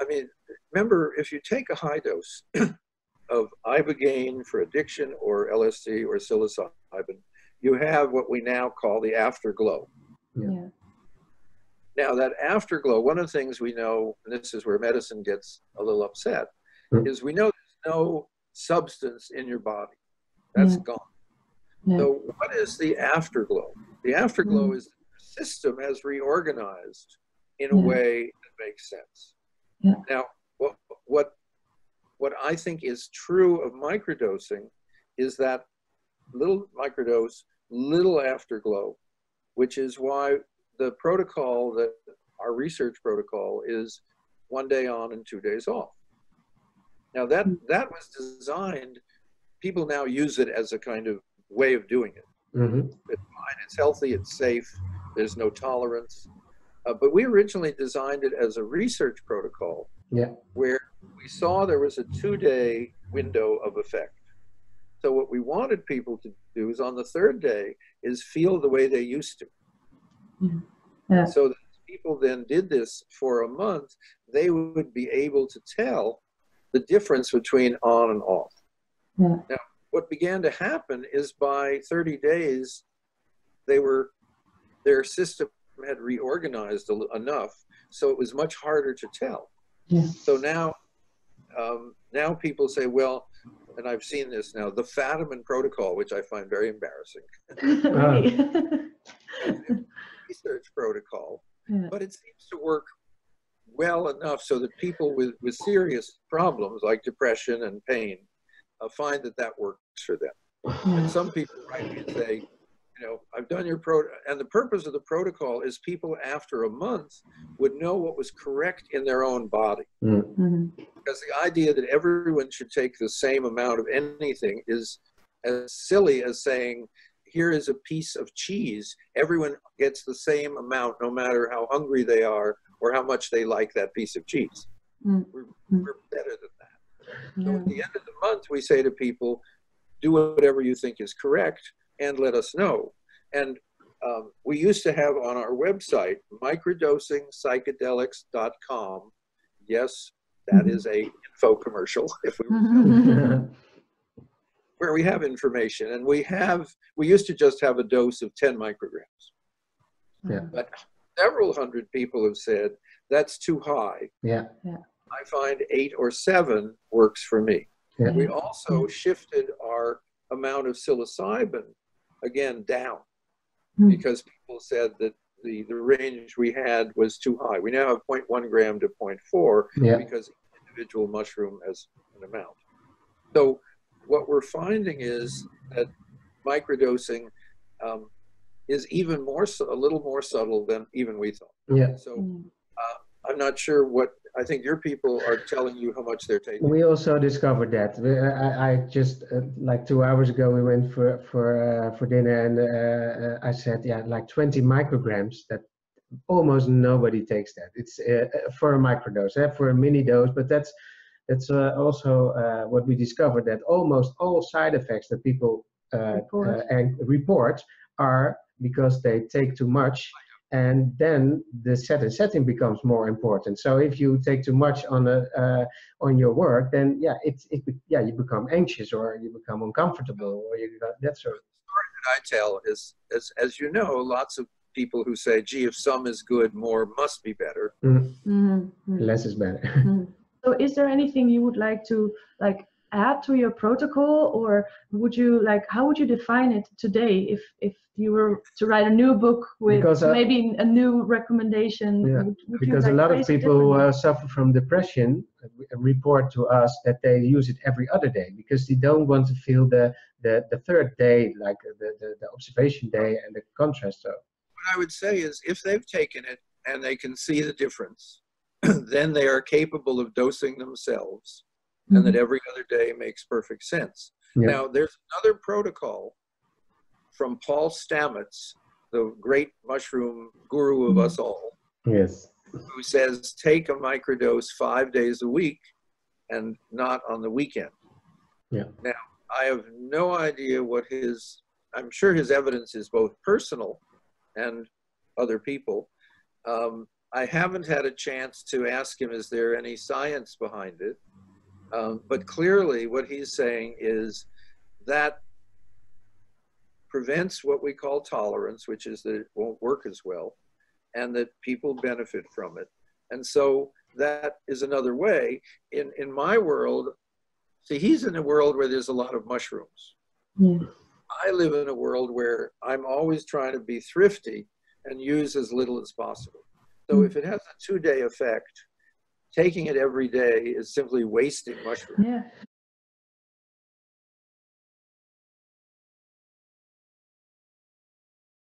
I mean, remember, if you take a high dose of ibogaine for addiction or LSD or psilocybin, you have what we now call the afterglow. Yeah. Yeah. Now, that afterglow, one of the things we know, and this is where medicine gets a little upset, Mm. is we know there's no substance in your body. That's Yeah. gone. Yeah. So, what is the afterglow? The afterglow Mm. is the system has reorganized in a Yeah. way that makes sense. Yeah. Now, what, what, what I think is true of microdosing is that little microdose, little afterglow, which is why the protocol that our research protocol is one day on and two days off. Now that that was designed. People now use it as a kind of way of doing it. hmm And it's healthy, it's safe, there's no tolerance. Uh, but we originally designed it as a research protocol Yeah. where we saw there was a two day window of effect. So, what we wanted people to do is on the third day is feel the way they used to. Yeah. So, that people then did this for a month, they would be able to tell the difference between on and off. Yeah. Now, what began to happen is by 30 days, they were their system had reorganized a, enough, so it was much harder to tell. Yeah. So now, um, now people say, well, and I've seen this now, the Fadiman protocol, which I find very embarrassing, research protocol, Yeah. but it seems to work well enough so that people with, with serious problems like depression and pain uh, find that that works for them. And some people write me and say, you know, I've done your pro, and the purpose of the protocol is people after a month would know what was correct in their own body. Mm. Mhm. Because the idea that everyone should take the same amount of anything is as silly as saying, here is a piece of cheese. Everyone gets the same amount no matter how hungry they are or how much they like that piece of cheese. Mm. We're, Mm. we're better than that. So at the end of the month, we say to people, do whatever you think is correct and let us know. And um, we used to have on our website, microdosingpsychedelics.com. Yes, that Mhm. a info commercial if we were where we have information and we have we used to just have a dose of 10 micrograms Yeah. but several hundred people have said that's too high yeah. i find eight or seven works for me Yeah. we also shifted our amount of psilocybin again down Hmm. because people said that the, the range we had was too high we now have 0.1 gram to 0.4 Yeah. because individual mushroom has an amount. So what we're finding is that microdosing um, is even more, a little more subtle than even we thought. Yeah. So Mm. I'm not sure what, I think your people are telling you how much they're taking. We also discovered that. We- I, I just uh, like two hours ago we went for for uh, for dinner and uh, uh, I said yeah like 20 micrograms that almost nobody takes that. It's uh, uh, for a microdose, eh, for a mini dose, but that's that's uh, also uh, what we discovered that almost all side effects that people uh, Report. uh, and report are because they take too much and then the set and setting becomes more important so if you take too much on a uh, on your work then yeah it's it yeah you become anxious or you become uncomfortable or you got that sort of the story that I tell is, as, as you know, lots of people who say, gee, if some is good, more must be better. Mhm. Mhm. less is better Mhm. So is there anything you would like to like add to your protocol or would you like how would you define it today if if you were to write a new book with Because, uh, maybe a new recommendation? Yeah, would, would you, because a lot of people who differently? uh, suffer from depression uh, report to us that they use it every other day because they don't want to feel the the, the third day like uh, the, the the observation day and the contrast so what I would say is if they've taken it and they can see the difference, then they are capable of dosing themselves, and that every other day makes perfect sense. Now, there's another protocol from Paul Stamets, the great mushroom guru of us all, yes who says take a microdose five days a week and not on the weekend. Yeah. Now, I have no idea what his, I'm sure his evidence is both personal and other people. Um, I haven't had a chance to ask him, is there any science behind it? Um, but clearly, what he's saying is that prevents what we call tolerance, which is that it won't work as well, and that people benefit from it. And so that is another way. In, in my world, see, he's in a world where there's a lot of mushrooms. Yeah. I live in a world where I'm always trying to be thrifty and use as little as possible. So Mm. if it has a two day effect, taking it every day is simply wasting mushrooms. Yeah.